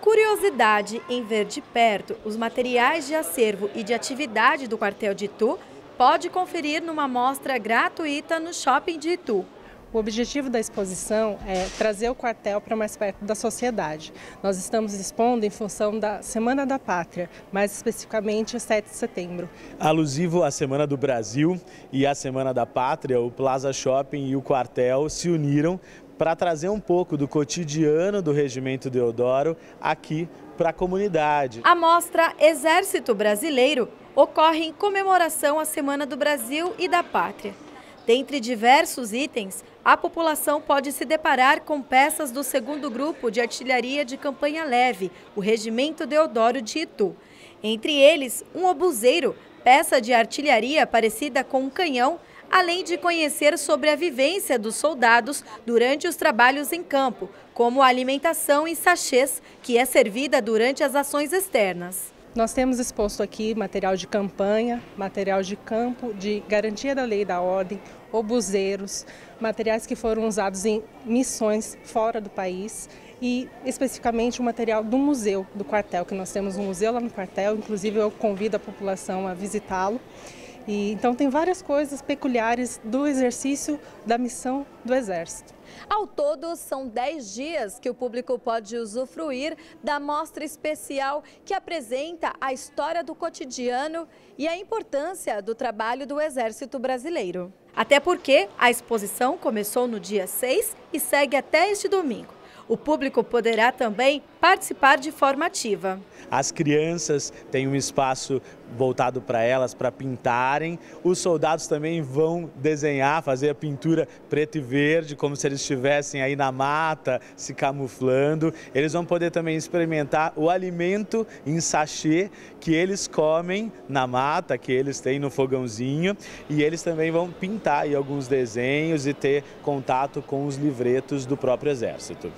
curiosidade em ver de perto os materiais de acervo e de atividade do quartel de Itu, pode conferir numa mostra gratuita no Shopping de Itu. O objetivo da exposição é trazer o quartel para mais perto da sociedade. Nós estamos expondo em função da Semana da Pátria, mais especificamente 7 de setembro. Alusivo à Semana do Brasil e à Semana da Pátria, o Plaza Shopping e o quartel se uniram para trazer um pouco do cotidiano do Regimento Deodoro aqui para a comunidade. A mostra Exército Brasileiro ocorre em comemoração à Semana do Brasil e da Pátria. Dentre diversos itens, a população pode se deparar com peças do segundo grupo de artilharia de campanha leve, o Regimento Deodoro de Itu. Entre eles, um obuseiro, peça de artilharia parecida com um canhão, além de conhecer sobre a vivência dos soldados durante os trabalhos em campo, como a alimentação em sachês, que é servida durante as ações externas. Nós temos exposto aqui material de campanha, material de campo, de garantia da lei e da ordem, obuseiros, materiais que foram usados em missões fora do país e especificamente o material do museu do quartel, que nós temos um museu lá no quartel, inclusive eu convido a população a visitá-lo. E, então tem várias coisas peculiares do exercício da missão do Exército. Ao todo, são 10 dias que o público pode usufruir da mostra especial que apresenta a história do cotidiano e a importância do trabalho do Exército Brasileiro. Até porque a exposição começou no dia 6 e segue até este domingo. O público poderá também participar de forma ativa. As crianças têm um espaço voltado para elas para pintarem. Os soldados também vão desenhar, fazer a pintura preto e verde, como se eles estivessem aí na mata, se camuflando. Eles vão poder também experimentar o alimento em sachê que eles comem na mata, que eles têm no fogãozinho. E eles também vão pintar aí alguns desenhos e ter contato com os livretos do próprio exército.